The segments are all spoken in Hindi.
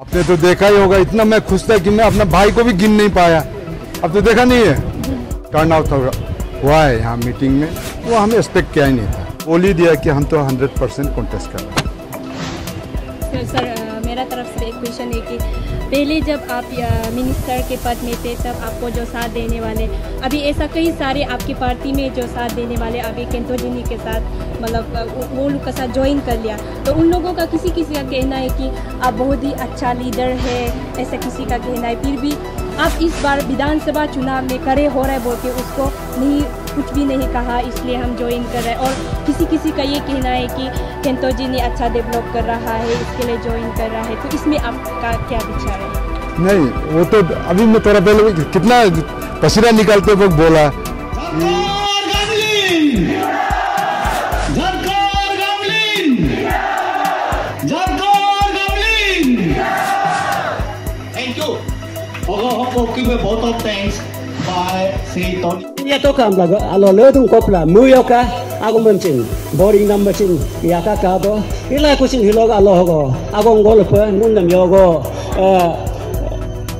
आपने तो देखा ही होगा, इतना मैं खुश था कि मैं अपना भाई को भी गिन नहीं पाया। अब तो देखा नहीं है। टर्न आउट हुआ है यहाँ मीटिंग में, वो हमें एक्सपेक्ट किया ही नहीं था। बोल ही दिया कि हम तो हंड्रेड परसेंट कॉन्टेस्ट कर रहे हैं। सर, मेरा तरफ़ से एक क्वेश्चन है कि पहले जब आप मिनिस्टर के पद में थे, तब आपको जो साथ देने वाले, अभी ऐसा कई सारे आपकी पार्टी में जो साथ देने वाले अभी केंटोजिनी के साथ मतलब वो- लोग का साथ ज्वाइन कर लिया। तो उन लोगों का किसी किसी का कहना है कि आप बहुत ही अच्छा लीडर है, ऐसा किसी का कहना है। फिर भी आप इस बार विधानसभा चुनाव में करे हो रहे बोल के उसको नहीं, कुछ भी नहीं कहा, इसलिए हम ज्वाइन कर रहे और किसी किसी का ये कहना है कि केंतो जी ने अच्छा डेवलप कर रहा है इसके लिए ज्वाइन कर रहा है तो इसमें आपका क्या विचार है? नहीं वो तो अभी मैं थोड़ा पहले कितना पसीना निकालते वक्त बोला। झरकार गामलिन झरकार गामलिन झरकार Iya Tony. Ya to kam la alo le dun kop la mu boring number chin ya ka ka ila ko chin hilo ga lo go ago nun nam yo go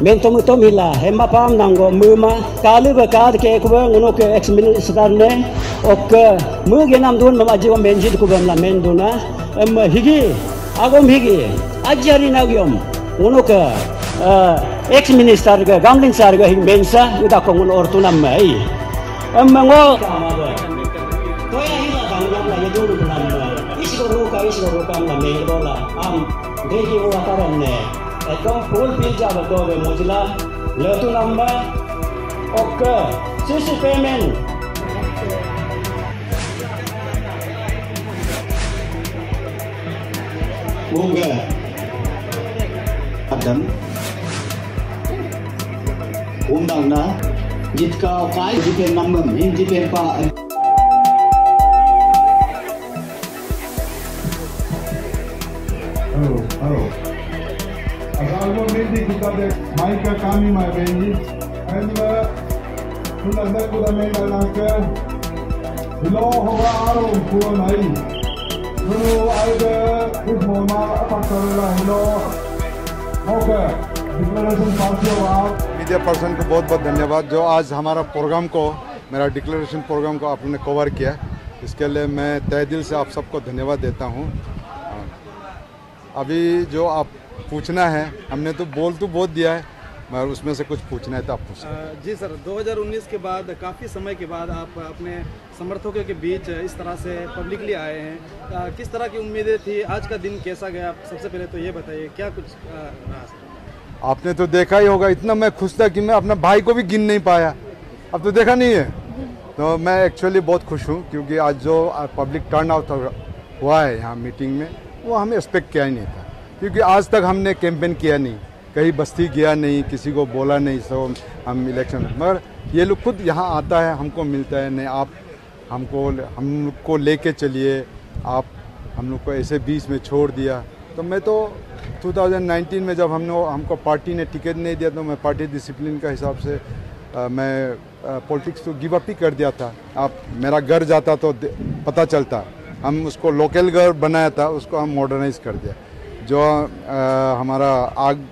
men tom tom hemma pam nang muma mu ba ka ke kuba ngono ke ex min star ne ok mu ge nam dun ma ajiwa men jit ko em higi agom higi ajari na gyom ngono ex-minister ga gambling sar ga hing bensa uda kongun ortu nam mai amango toya hila gamblang la yedu lu nam isgo lu ka isgo lu ka nam me bola am dehi wo akaran ne ekam full bill ja ba do be mujla namba okke sisi payment Bunga Adam. Undang na Jitka kai namam in jipen pa Halo, halo. Assolutamente scusate, Maika Kami my baby. And tuna na ko na may nalaka. Hello, hoga aro ko nai. Hello, ay ga kus mo ma apakala hello. Okay. Declaration pass हो आप मीडिया पर्सन को बहुत बहुत धन्यवाद जो आज हमारा प्रोग्राम को, मेरा डिक्लेरेशन प्रोग्राम को आपने कवर किया। इसके लिए मैं तय दिल से आप सबको धन्यवाद देता हूँ। अभी जो आप पूछना है, हमने तो बोल तो बहुत दिया है, मगर उसमें से कुछ पूछना है तो आप पूछ जी सर 2019 के बाद, काफ़ी समय के बाद आप अपने समर्थकों के बीच इस तरह से पब्लिकली आए हैं। किस तरह की उम्मीदें थी? आज का दिन कैसा गया? सबसे पहले तो ये बताइए, क्या कुछ रहा आपने तो देखा ही होगा, इतना मैं खुश था कि मैं अपना भाई को भी गिन नहीं पाया। अब तो देखा नहीं है। तो मैं एक्चुअली बहुत खुश हूँ, क्योंकि आज जो पब्लिक टर्न आउट हुआ है यहाँ मीटिंग में, वो हमें एक्सपेक्ट किया ही नहीं था। क्योंकि आज तक हमने कैंपेन किया नहीं। कहीं बस्ती गया नहीं, किसी को बोला नहीं, सो हम इलेक्शन मगर ये लोग खुद यहाँ आता है, हमको मिलता है, नहीं, आप हमको हम हमको लेके चलिए, आप हम लोग को ऐसे बीच में छोड़ दिया। तो मैं तो 2019 में जब हमने हमको पार्टी ने टिकट नहीं दिया तो मैं पार्टी डिसिप्लिन का हिसाब से अ, मैं पॉलिटिक्स तो गिव अप ही कर दिया था। आप मेरा घर जाता तो पता चलता। हम उसको लोकल घर बनाया था उसको हम मॉडर्नाइज कर दिया। जो अ, हमारा आग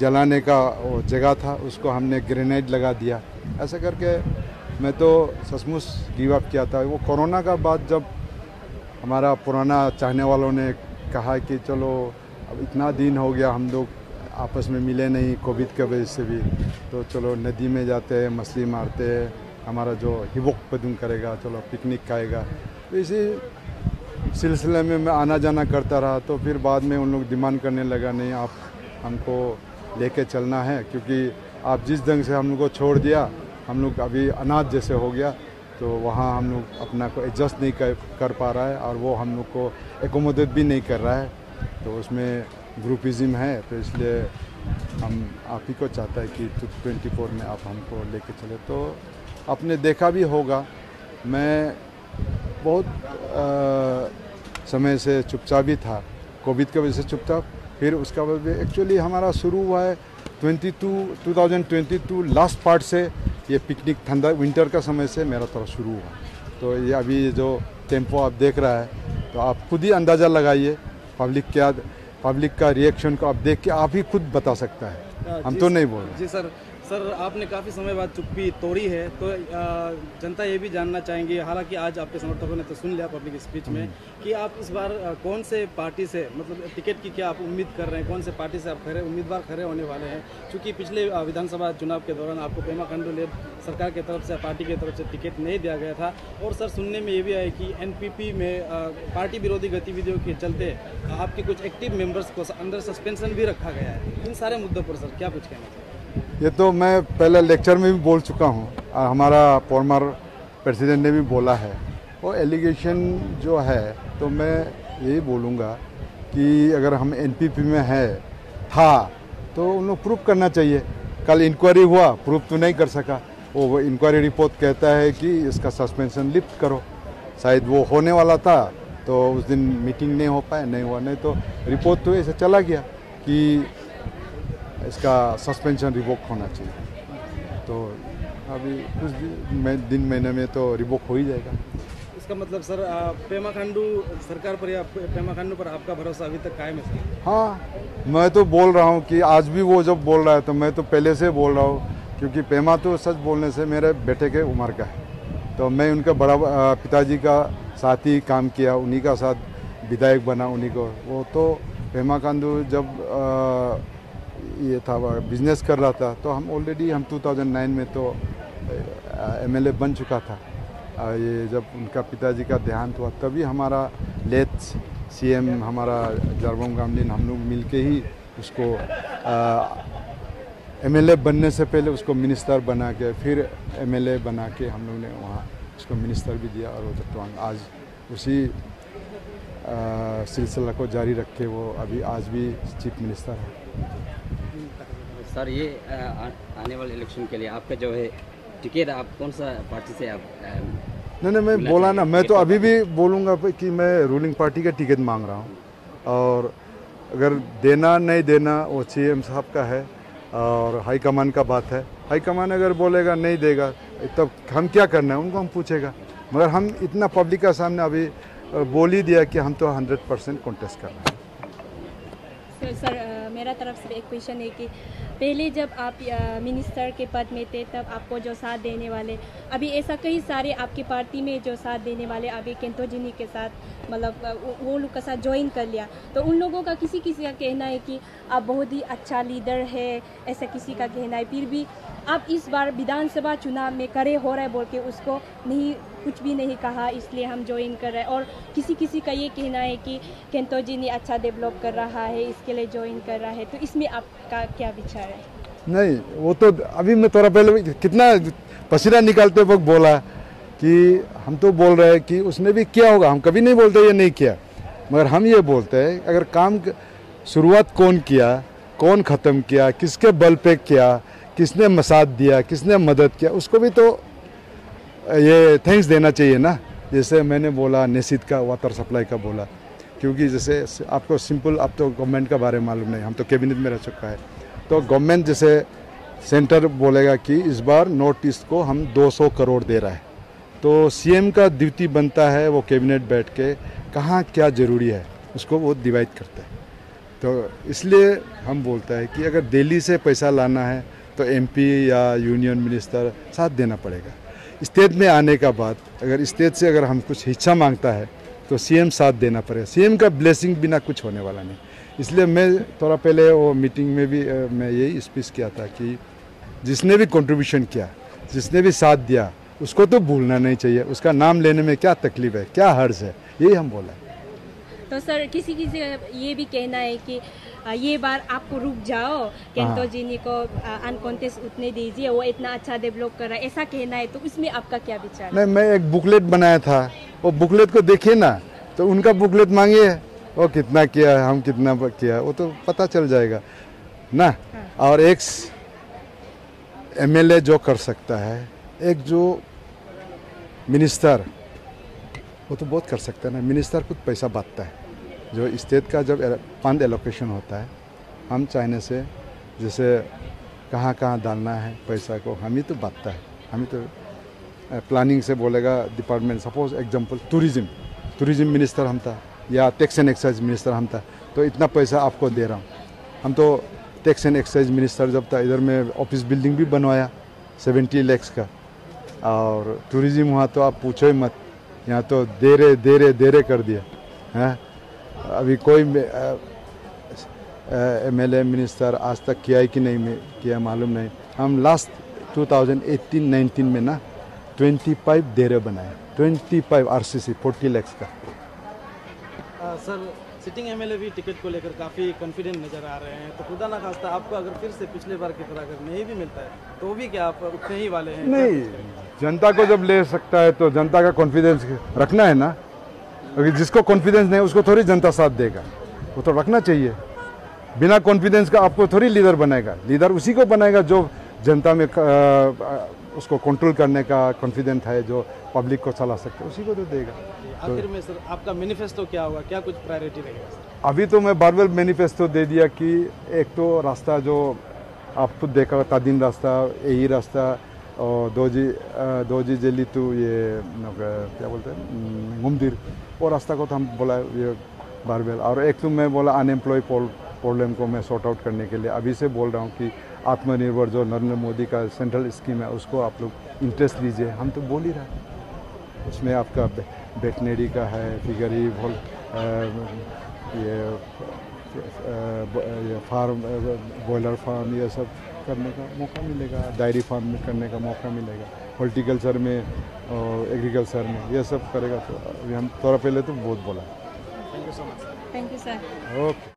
जलाने का जगह था उसको हमने ग्रेनेड लगा दिया। ऐसा करके मैं तो सचमुच गिव अप किया था। वो कोरोना का बाद जब हमारा पुराना चाहने वालों ने कहा कि चलो, अब इतना दिन हो गया हम लोग आपस में मिले नहीं कोविड के वजह से भी। तो चलो, नदी में जाते हैं, मछली मारते हैं, हमारा जो हिवक पदुम करेगा, चलो पिकनिक खाएगा। तो इसी सिलसिले में मैं आना जाना करता रहा तो फिर बाद में उन लोग डिमांड करने लगा, नहीं, आप, हमको लेके चलना है, क्योंकि आप जिस ढंग से हम लोग को छोड़ दिया, हम लोग अभी अनाथ जैसे हो गया तो वहाँ हम लोग अपना को एडजस्ट नहीं कर कर पा रहा है और वो हम लोग को एकोमोडेट भी नहीं कर रहा है। तो उसमें ग्रुपिज़म है तो इसलिए हम आप ही को चाहता है कि ट्वेंटी फोर में आप हमको लेके चले। तो आपने देखा भी होगा मैं बहुत अ, समय से चुपचाप ही था। कोविड की वजह से चुपचाप फिर उसका भी एक्चुअली हमारा शुरू हुआ है 22 2022 लास्ट पार्ट से। ये पिकनिक ठंडा विंटर का समय से मेरा तरफ़ शुरू हुआ। तो ये अभी जो टेंपो आप देख रहा है तो आप खुद ही अंदाज़ा लगाइए पब्लिक क्या पब्लिक का रिएक्शन को आप देख के आप ही खुद बता सकता है। हम तो नहीं बोल रहे। जी सर सर आपने काफ़ी समय बाद चुप्पी तोड़ी है तो जनता ये भी जानना चाहेंगी हालाँकि आज आपके समर्थकों ने तो सुन लिया पब्लिक स्पीच में कि आप इस बार कौन से पार्टी से मतलब टिकट की क्या आप उम्मीद कर रहे हैं कौन से पार्टी से आप खड़े उम्मीदवार खड़े होने वाले हैं? क्योंकि पिछले विधानसभा चुनाव के दौरान आपको पेमा खांडू लेड सरकार की तरफ़ से पार्टी की तरफ़ से टिकट नहीं दिया गया था और सर सुनने में ये भी आया कि एनपीपी में पार्टी विरोधी गतिविधियों के चलते आपके कुछ एक्टिव मेंबर्स को अंडर सस्पेंशन भी रखा गया है। इन सारे मुद्दों पर सर क्या कुछ कहना चाहिए ये तो मैं पहले लेक्चर में भी बोल चुका हूँ। हमारा फॉर्मर प्रेसिडेंट ने भी बोला है। वो एलिगेशन जो है तो मैं यही बोलूँगा कि अगर हम एनपीपी में है, था तो उन लोग प्रूफ करना चाहिए। कल इंक्वायरी हुआ प्रूफ तो नहीं कर सका। वो इंक्वायरी रिपोर्ट कहता है कि इसका सस्पेंशन लिफ्ट करो। शायद वो होने वाला था तो उस दिन मीटिंग नहीं हो पाए नहीं हुआ। नहीं तो रिपोर्ट तो ऐसे चला गया कि इसका सस्पेंशन रिवोक होना चाहिए। तो अभी कुछ दिन दिन महीने में तो रिवोक हो ही जाएगा। इसका मतलब सर पेमा खांडू सरकार पर या पेमा खांडू पर आपका भरोसा अभी तक कायम है सर? हाँ मैं तो बोल रहा हूँ कि आज भी वो जब बोल रहा है तो मैं तो पहले से बोल रहा हूँ क्योंकि पेमा तो सच बोलने से मेरे बेटे के उम्र का है। तो मैं उनका बड़ा पिताजी का साथ ही काम किया उन्हीं का साथ विधायक बना उन्हीं को। वो तो पेमा कांदू जब आ, ये था बिज़नेस कर रहा था। तो हम ऑलरेडी हम 2009 में तो एमएलए बन चुका था। ये जब उनका पिताजी का देहांत हुआ, तभी हमारा लेथ सीएम हमारा जरबम गामलिन, हम लोग मिल के ही उसको एमएलए बनने से पहले उसको मिनिस्टर बना के फिर एमएलए बना के हम लोग ने वहाँ उसको मिनिस्टर भी दिया और वो जटवांग आज उसी सिलसिला को जारी रख के वो अभी आज भी चीफ मिनिस्टर है। सर ये आ- आने वाले इलेक्शन के लिए आपका जो है टिकट आप कौन सा पार्टी से आप नहीं नहीं मैं बोला ना मैं तो अभी भी बोलूँगा कि मैं रूलिंग पार्टी का टिकट मांग रहा हूँ। और अगर देना नहीं देना वो सीएम साहब का है और हाईकमान का बात है। हाईकमान अगर बोलेगा नहीं देगा तब हम क्या करना है? उनको हम पूछेगा। मगर हम इतना पब्लिक का सामने अभी बोल ही दिया कि हम तो हंड्रेड परसेंट कॉन्टेस्ट कर रहे हैं। सर सर मेरा तरफ़ से एक क्वेश्चन है कि पहले जब आप मिनिस्टर के पद में थे तब आपको जो साथ देने वाले अभी ऐसा कई सारे आपकी पार्टी में जो साथ देने वाले अभी केंटोजिनी के साथ मतलब वो- वो लोग का साथ ज्वाइन कर लिया। तो उन लोगों का किसी किसी का कहना है कि आप बहुत ही अच्छा लीडर है ऐसा किसी का कहना है। फिर भी आप इस बार विधानसभा चुनाव में करे हो रहे बोल के उसको नहीं कुछ भी नहीं कहा, इसलिए हम ज्वाइन कर रहे हैं। और किसी किसी का ये कहना है कि केंटोजी ने अच्छा डेवलप कर रहा है, इसके लिए ज्वाइन कर रहा है तो इसमें आपका क्या विचार है? नहीं, वो तो अभी मैं थोड़ा पहले कितना पसीना निकालते वक्त बोला कि हम तो बोल रहे हैं कि उसने भी किया होगा। हम कभी नहीं बोलते ये नहीं किया। मगर हम ये बोलते हैं, अगर काम शुरुआत कौन किया, कौन ख़त्म किया, किसके बल पे किया, किसने मसाद दिया, किसने मदद किया, उसको भी तो ये थैंक्स देना चाहिए ना। जैसे मैंने बोला नेसिद का वाटर सप्लाई का बोला। क्योंकि जैसे आपको सिंपल आप तो गवर्नमेंट का बारे में मालूम नहीं। हम तो कैबिनेट में रह चुका है। तो गवर्नमेंट जैसे सेंटर बोलेगा कि इस बार नॉर्थ ईस्ट को हम 200 करोड़ दे रहा है। तो सीएम का ड्यूटी बनता है वो कैबिनेट बैठ के, कहाँ क्या ज़रूरी है, उसको वो डिवाइड करता है। तो इसलिए हम बोलता है कि अगर दिल्ली से पैसा लाना है तो एमपी या यूनियन मिनिस्टर साथ देना पड़ेगा। स्टेट में आने का बाद अगर स्टेट से अगर हम कुछ हिस्सा माँगता है तो सीएम साथ देना पड़ेगा। सीएम का ब्लेसिंग बिना कुछ होने वाला नहीं। इसलिए मैं थोड़ा पहले वो मीटिंग में भी मैं यही स्पीच किया था कि जिसने भी कंट्रीब्यूशन किया, जिसने भी साथ दिया, उसको तो भूलना नहीं चाहिए। उसका नाम लेने में क्या तकलीफ़ है, क्या हर्ज है, यही हम बोला तो सर किसी किसी ये भी कहना है कि ये बार आपको रुक जाओ। केंटो हाँ। जीनी को अनकॉन्टेस्ट उतने दीजिए वो इतना अच्छा डेवलप कर रहा है। ऐसा कहना है तो उसमें आपका क्या विचार है? नहीं मैं एक बुकलेट बनाया था। वो बुकलेट को देखिए ना तो उनका बुकलेट मांगिए। वो कितना किया है हम कितना किया वो तो पता चल जाएगा। ना? और एक एमएलए जो कर सकता है एक जो मिनिस्टर वो तो बहुत कर सकते हैं ना। मिनिस्टर खुद पैसा बांटता है। जो स्टेट का जब फंड एलोकेशन होता है, हम चाइने से जैसे कहाँ कहाँ डालना है पैसा को, हम ही तो बांटता है। हम ही तो प्लानिंग से बोलेगा department suppose example tourism tourism minister हम था, या टैक्स एंड एक्साइज मिनिस्टर हम था तो इतना पैसा आपको दे रहा हूँ। हम तो टैक्स एंड एक्साइज मिनिस्टर जब था, इधर में ऑफ़िस बिल्डिंग भी बनवाया सेवेंटी लैक्स का। और टूरिज़्म हुआ तो आप पूछो ही मत। यहाँ तो देरे देरे देरे कर दिया हैं? अभी कोई एम एल मिनिस्टर आज तक किया है कि नहीं में किया मालूम नहीं। हम लास्ट 2018-19 में ना 25 देरे बनाए। 25 R C C forty lakhs का। आ, सर सिटिंग एमएलए भी टिकट को लेकर काफ़ी कॉन्फिडेंट नज़र आ रहे हैं। तो खुदा ना खास्ता आपको अगर फिर से पिछले बार की तरह अगर नहीं भी मिलता है तो भी क्या आप उठने ही वाले हैं? नहीं। जनता को जब ले सकता है तो जनता का कॉन्फिडेंस रखना है ना? अगर जिसको कॉन्फिडेंस नहीं उसको थोड़ी जनता साथ देगा। वो तो रखना चाहिए। बिना कॉन्फिडेंस का आपको थोड़ी लीडर बनाएगा। लीडर उसी को बनाएगा जो जनता में अ, उसको कंट्रोल करने का कॉन्फिडेंट है जो पब्लिक को चला सकते हैं उसी को तो देगा। आखिर में सर आपका मैनिफेस्टो क्या होगा? क्या कुछ प्रायोरिटी रहेगा अभी तो मैं बार बार मैनिफेस्टो दे दिया कि एक तो रास्ता जो आप खुद देखा तादीन रास्ता यही रास्ता और दो जी अ, दो जी जेली तो ये क्या बोलते हैं घुमदिर वो रास्ता को तो हम बोला ये बार बारबेल और एक तो मैं बोला अनएम्प्लॉय प्रॉब्लम को मैं सॉर्ट आउट करने के लिए अभी से बोल रहा हूँ कि आत्मनिर्भर जो नरेंद्र मोदी का सेंट्रल स्कीम है उसको आप लोग इंटरेस्ट लीजिए हम तो बोल ही रहे हैं उसमें आपका वेटनरी का है फिर गरीब होल ये फार्म बॉयलर फार्म ये सब करने का मौका मिलेगा डायरी फार्म में करने का मौका मिलेगा हॉर्टिकल्चर में और एग्रीकल्चर में यह सब करेगा तो अभी हम थोड़ा पहले तो बहुत बोला। Thank you so much thank you sir okay